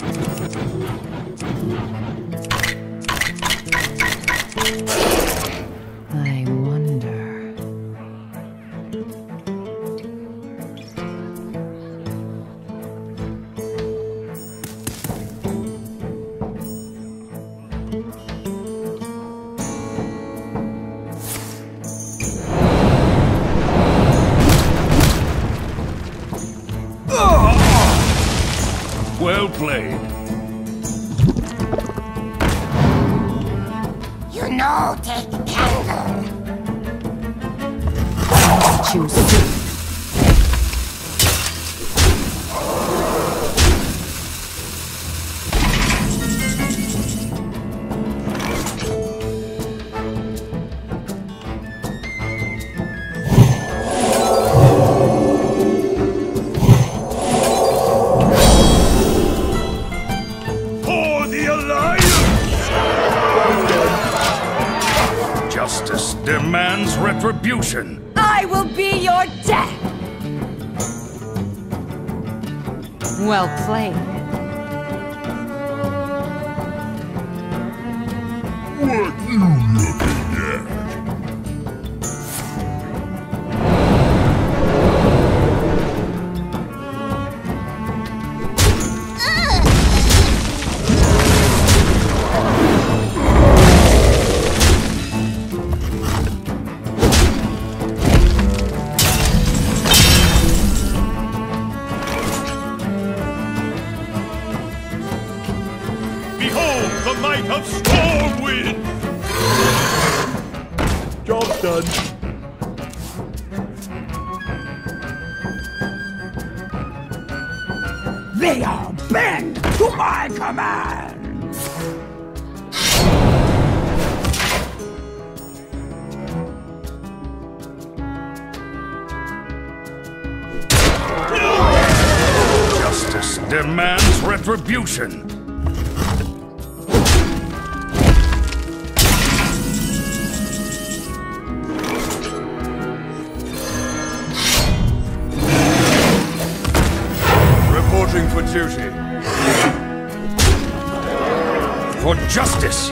I wonder. Well played. You know, take candle. Choose two. For the Alliance! Justice demands retribution. I will be your death! Well played. What you might of Stormwind! Job's done. They are bend to my command! Justice demands retribution. Duty. For justice!